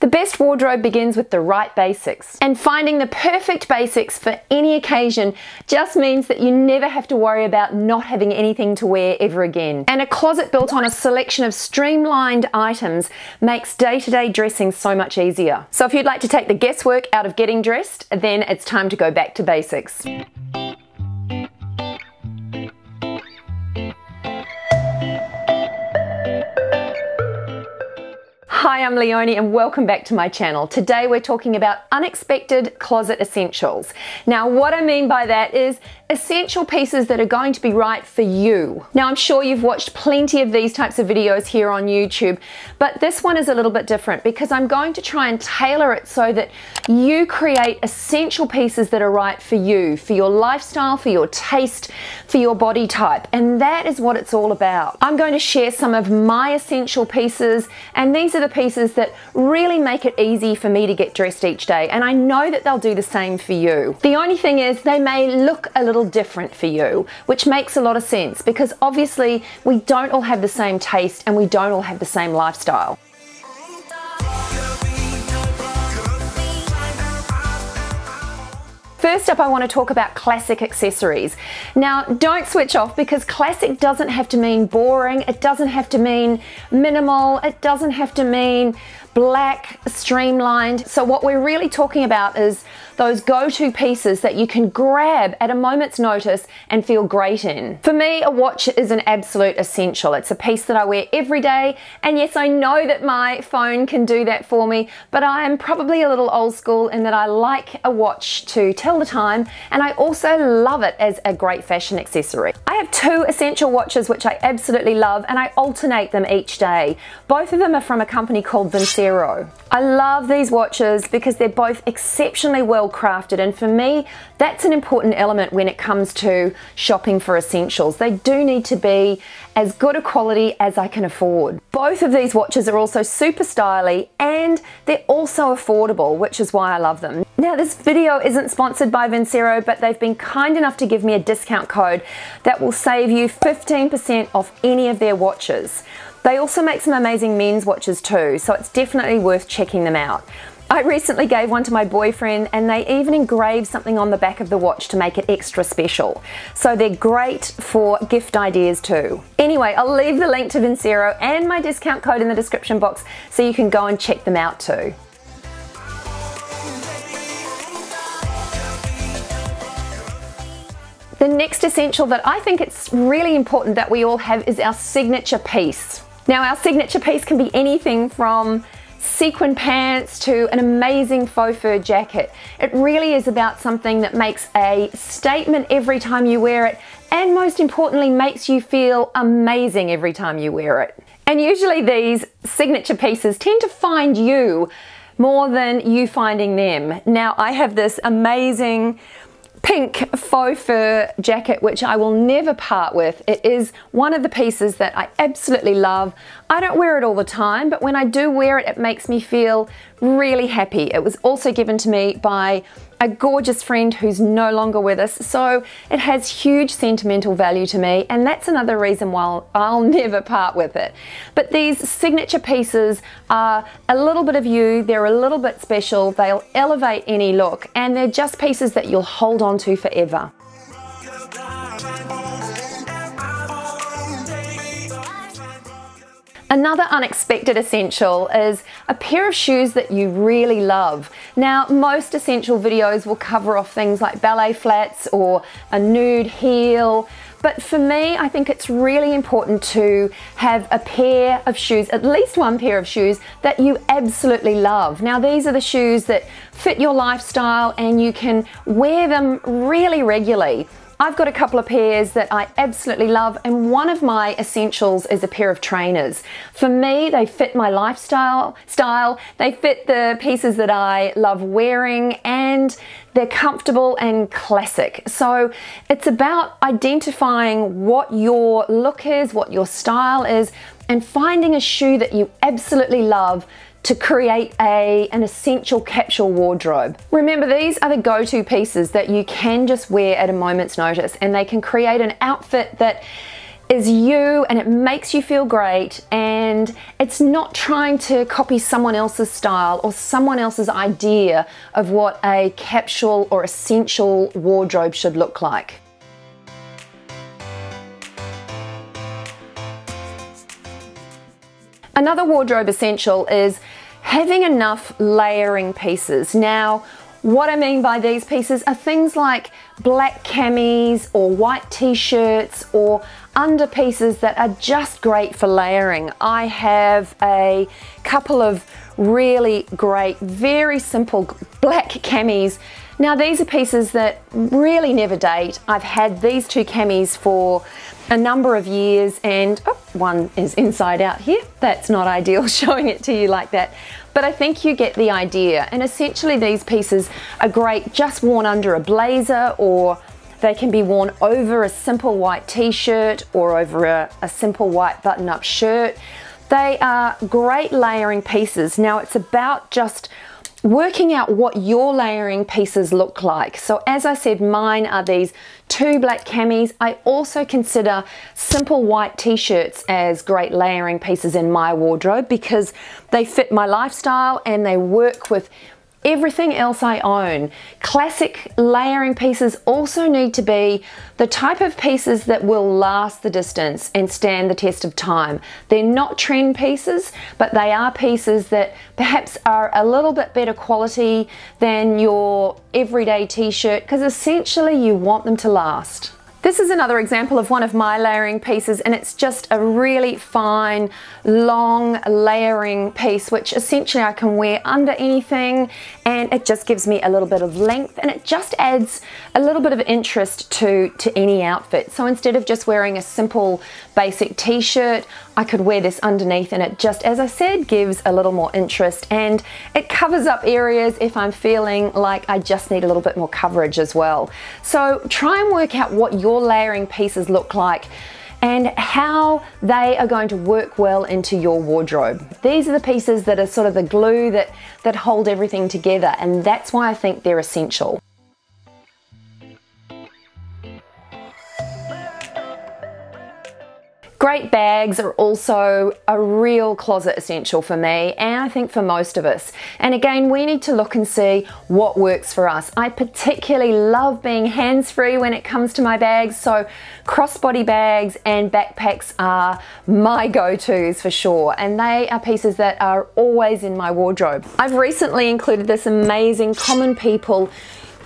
The best wardrobe begins with the right basics. And finding the perfect basics for any occasion just means that you never have to worry about not having anything to wear ever again. And a closet built on a selection of streamlined items makes day-to-day -day dressing so much easier. So if you'd like to take the guesswork out of getting dressed, then it's time to go back to basics. Hi, I'm Leonie and welcome back to my channel. Today we're talking about unexpected closet essentials. Now what I mean by that is essential pieces that are going to be right for you. Now I'm sure you've watched plenty of these types of videos here on YouTube, but this one is a little bit different because I'm going to try and tailor it so that you create essential pieces that are right for you, for your lifestyle, for your taste, for your body type. And that is what it's all about. I'm going to share some of my essential pieces and these are the pieces that really make it easy for me to get dressed each day and I know that they'll do the same for you. The only thing is they may look a little different for you which makes a lot of sense because obviously we don't all have the same taste and we don't all have the same lifestyle. First up, I want to talk about classic accessories. Now, don't switch off because classic doesn't have to mean boring, it doesn't have to mean minimal, it doesn't have to mean black, streamlined. So what we're really talking about is those go-to pieces that you can grab at a moment's notice and feel great in. For me, a watch is an absolute essential. It's a piece that I wear every day, and yes, I know that my phone can do that for me, but I am probably a little old school in that I like a watch to tell the time, and I also love it as a great fashion accessory. I have two essential watches which I absolutely love, and I alternate them each day. Both of them are from a company called I love these watches because they're both exceptionally well crafted and for me that's an important element when it comes to shopping for essentials. They do need to be as good a quality as I can afford. Both of these watches are also super stylish and they're also affordable which is why I love them. Now this video isn't sponsored by Vincero but they've been kind enough to give me a discount code that will save you 15% off any of their watches. They also make some amazing men's watches too, so it's definitely worth checking them out. I recently gave one to my boyfriend and they even engraved something on the back of the watch to make it extra special. So they're great for gift ideas too. Anyway, I'll leave the link to Vincero and my discount code in the description box so you can go and check them out too. The next essential that I think it's really important that we all have is our signature piece. Now our signature piece can be anything from sequin pants to an amazing faux fur jacket. It really is about something that makes a statement every time you wear it and most importantly makes you feel amazing every time you wear it. And usually these signature pieces tend to find you more than you finding them. Now I have this amazing pink faux fur jacket which I will never part with. It is one of the pieces that I absolutely love. I don't wear it all the time but when I do wear it it makes me feel really happy. It was also given to me by a gorgeous friend who's no longer with us. So it has huge sentimental value to me and that's another reason why I'll never part with it. But these signature pieces are a little bit of you, they're a little bit special, they'll elevate any look and they're just pieces that you'll hold on to forever. Another unexpected essential is a pair of shoes that you really love. Now, most essential videos will cover off things like ballet flats or a nude heel, but for me, I think it's really important to have a pair of shoes, at least one pair of shoes that you absolutely love. Now, these are the shoes that fit your lifestyle and you can wear them really regularly. I've got a couple of pairs that I absolutely love and one of my essentials is a pair of trainers. For me, they fit my lifestyle, style, they fit the pieces that I love wearing and they're comfortable and classic. So it's about identifying what your look is, what your style is, and finding a shoe that you absolutely love to create a, an essential capsule wardrobe. Remember, these are the go-to pieces that you can just wear at a moment's notice and they can create an outfit that is you and it makes you feel great and it's not trying to copy someone else's style or someone else's idea of what a capsule or essential wardrobe should look like. Another wardrobe essential is having enough layering pieces. Now, what I mean by these pieces are things like black camis or white t-shirts or under pieces that are just great for layering. I have a couple of really great, very simple black camis. Now these are pieces that really never date. I've had these two camis for a number of years and oh, one is inside out here. That's not ideal showing it to you like that. But I think you get the idea. And essentially these pieces are great just worn under a blazer or they can be worn over a simple white t-shirt or over a, a simple white button-up shirt. They are great layering pieces. Now it's about just working out what your layering pieces look like. So as I said, mine are these two black camis. I also consider simple white t-shirts as great layering pieces in my wardrobe because they fit my lifestyle and they work with everything else I own. Classic layering pieces also need to be the type of pieces that will last the distance and stand the test of time. They're not trend pieces, but they are pieces that perhaps are a little bit better quality than your everyday t-shirt because essentially you want them to last. This is another example of one of my layering pieces and it's just a really fine long layering piece which essentially I can wear under anything and it just gives me a little bit of length and it just adds a little bit of interest to, to any outfit. So instead of just wearing a simple basic t-shirt I could wear this underneath and it just as I said gives a little more interest and it covers up areas if I'm feeling like I just need a little bit more coverage as well. So try and work out what your your layering pieces look like and how they are going to work well into your wardrobe. These are the pieces that are sort of the glue that, that hold everything together and that's why I think they're essential. Great bags are also a real closet essential for me and I think for most of us. And again, we need to look and see what works for us. I particularly love being hands-free when it comes to my bags, so crossbody bags and backpacks are my go-tos for sure. And they are pieces that are always in my wardrobe. I've recently included this amazing Common People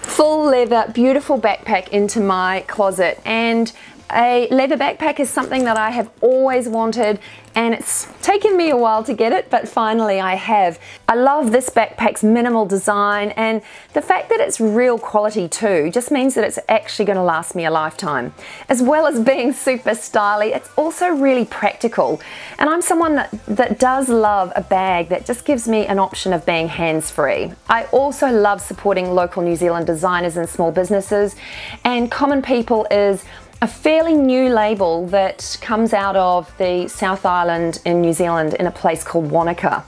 full leather beautiful backpack into my closet and a leather backpack is something that I have always wanted and it's taken me a while to get it, but finally I have. I love this backpack's minimal design and the fact that it's real quality too just means that it's actually going to last me a lifetime. As well as being super stylish, it's also really practical. And I'm someone that, that does love a bag that just gives me an option of being hands-free. I also love supporting local New Zealand designers and small businesses and Common People is a fairly new label that comes out of the South Island in New Zealand in a place called Wanaka.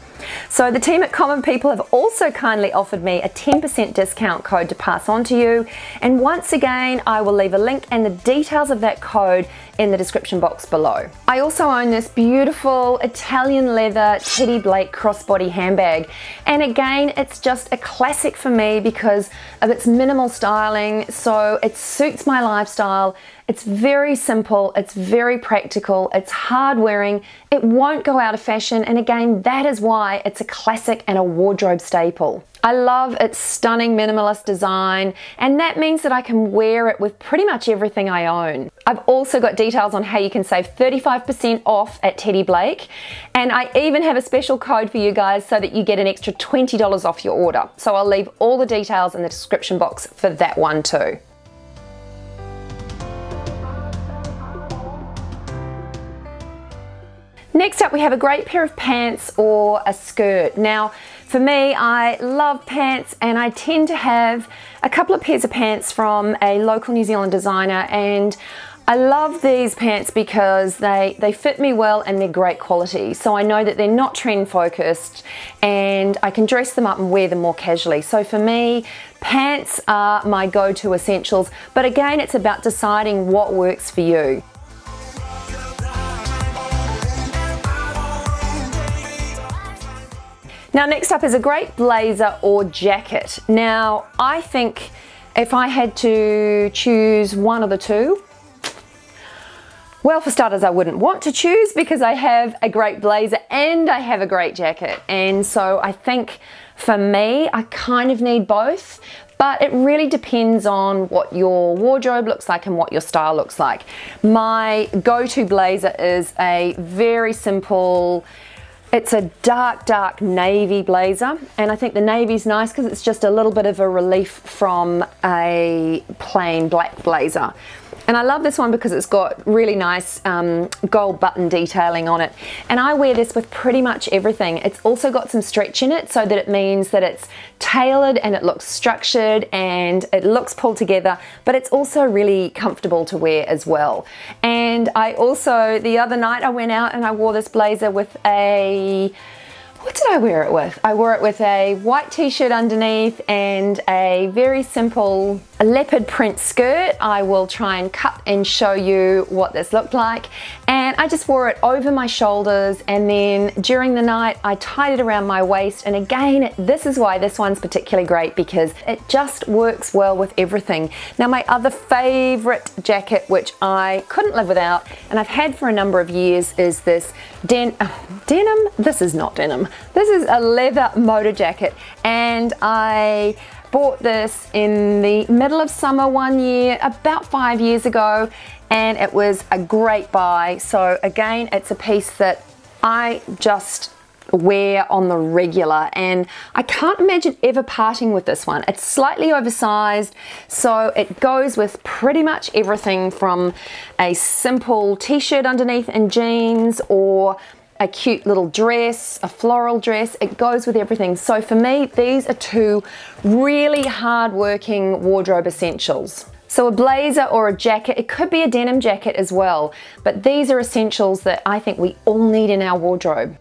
So the team at Common People have also kindly offered me a 10% discount code to pass on to you. And once again, I will leave a link and the details of that code in the description box below. I also own this beautiful Italian leather Teddy Blake crossbody handbag. And again, it's just a classic for me because of its minimal styling. So it suits my lifestyle. It's very simple, it's very practical, it's hard wearing, it won't go out of fashion, and again, that is why it's a classic and a wardrobe staple. I love its stunning minimalist design and that means that I can wear it with pretty much everything I own. I've also got details on how you can save 35% off at Teddy Blake and I even have a special code for you guys so that you get an extra $20 off your order. So I'll leave all the details in the description box for that one too. Next up we have a great pair of pants or a skirt. Now for me I love pants and I tend to have a couple of pairs of pants from a local New Zealand designer and I love these pants because they, they fit me well and they're great quality. So I know that they're not trend focused and I can dress them up and wear them more casually. So for me, pants are my go-to essentials. But again, it's about deciding what works for you. Now next up is a great blazer or jacket. Now I think if I had to choose one of the two, well, for starters, I wouldn't want to choose because I have a great blazer and I have a great jacket. And so I think for me, I kind of need both, but it really depends on what your wardrobe looks like and what your style looks like. My go-to blazer is a very simple, it's a dark, dark navy blazer, and I think the navy's nice because it's just a little bit of a relief from a plain black blazer. And I love this one because it's got really nice um, gold button detailing on it. And I wear this with pretty much everything. It's also got some stretch in it so that it means that it's tailored and it looks structured and it looks pulled together, but it's also really comfortable to wear as well. And I also, the other night I went out and I wore this blazer with a what did I wear it with? I wore it with a white t-shirt underneath and a very simple leopard print skirt. I will try and cut and show you what this looked like. And I just wore it over my shoulders and then during the night I tied it around my waist. And again, this is why this one's particularly great because it just works well with everything. Now my other favorite jacket, which I couldn't live without and I've had for a number of years is this den oh, denim. This is not denim. This is a leather motor jacket and I bought this in the middle of summer one year, about five years ago, and it was a great buy. So again, it's a piece that I just wear on the regular and I can't imagine ever parting with this one. It's slightly oversized so it goes with pretty much everything from a simple t-shirt underneath and jeans or a cute little dress, a floral dress. It goes with everything. So for me, these are two really hard-working wardrobe essentials. So a blazer or a jacket, it could be a denim jacket as well, but these are essentials that I think we all need in our wardrobe.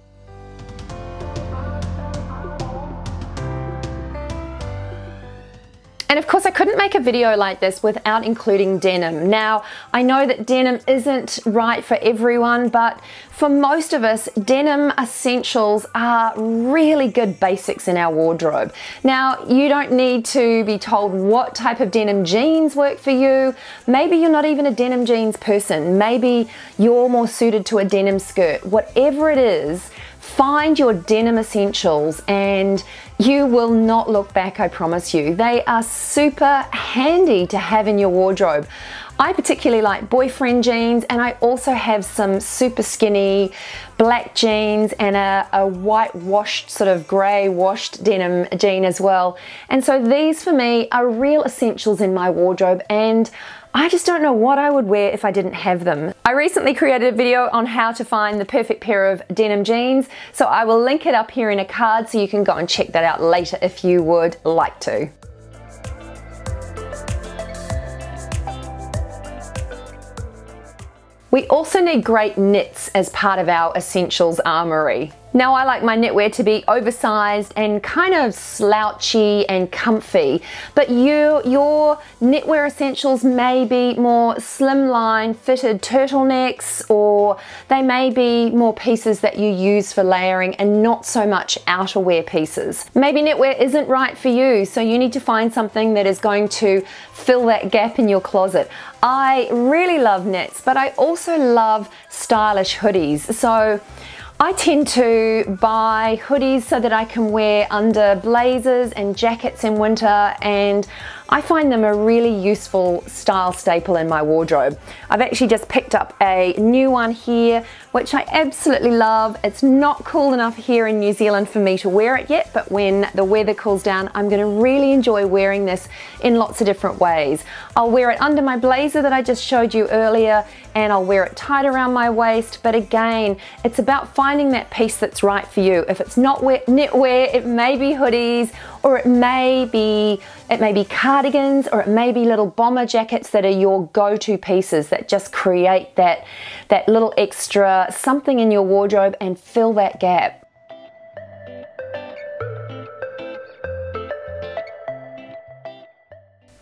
And of course I couldn't make a video like this without including denim. Now I know that denim isn't right for everyone but for most of us denim essentials are really good basics in our wardrobe. Now you don't need to be told what type of denim jeans work for you. Maybe you're not even a denim jeans person. Maybe you're more suited to a denim skirt. Whatever it is, find your denim essentials and you will not look back, I promise you. They are super handy to have in your wardrobe. I particularly like boyfriend jeans and I also have some super skinny black jeans and a, a white washed sort of grey washed denim jean as well. And so these for me are real essentials in my wardrobe and I just don't know what I would wear if I didn't have them. I recently created a video on how to find the perfect pair of denim jeans, so I will link it up here in a card so you can go and check that out later if you would like to. We also need great knits as part of our essentials armory. Now I like my knitwear to be oversized and kind of slouchy and comfy, but you, your knitwear essentials may be more slimline fitted turtlenecks or they may be more pieces that you use for layering and not so much outerwear pieces. Maybe knitwear isn't right for you, so you need to find something that is going to fill that gap in your closet. I really love knits, but I also love stylish hoodies. So I tend to buy hoodies so that I can wear under blazers and jackets in winter and I find them a really useful style staple in my wardrobe. I've actually just picked up a new one here, which I absolutely love. It's not cool enough here in New Zealand for me to wear it yet, but when the weather cools down, I'm gonna really enjoy wearing this in lots of different ways. I'll wear it under my blazer that I just showed you earlier, and I'll wear it tight around my waist, but again, it's about finding that piece that's right for you. If it's not knitwear, it may be hoodies, or it may be, it may be cardigans or it may be little bomber jackets that are your go-to pieces that just create that, that little extra something in your wardrobe and fill that gap.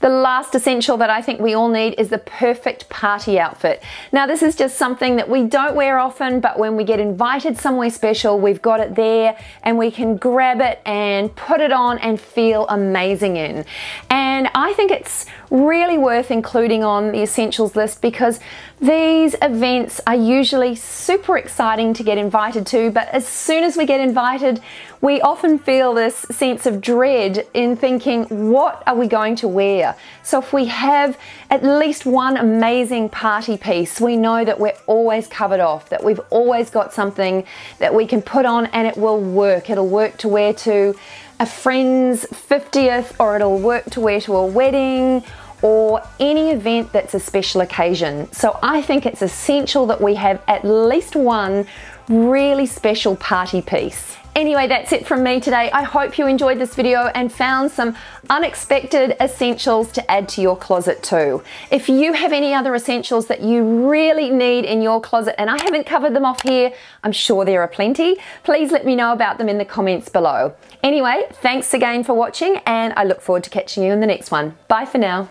The last essential that I think we all need is the perfect party outfit. Now this is just something that we don't wear often, but when we get invited somewhere special, we've got it there and we can grab it and put it on and feel amazing in. And I think it's really worth including on the essentials list because these events are usually super exciting to get invited to, but as soon as we get invited, we often feel this sense of dread in thinking, what are we going to wear? So if we have at least one amazing party piece, we know that we're always covered off, that we've always got something that we can put on and it will work. It'll work to wear to a friend's 50th or it'll work to wear to a wedding or any event that's a special occasion. So I think it's essential that we have at least one really special party piece. Anyway, that's it from me today. I hope you enjoyed this video and found some unexpected essentials to add to your closet too. If you have any other essentials that you really need in your closet and I haven't covered them off here, I'm sure there are plenty, please let me know about them in the comments below. Anyway, thanks again for watching and I look forward to catching you in the next one. Bye for now.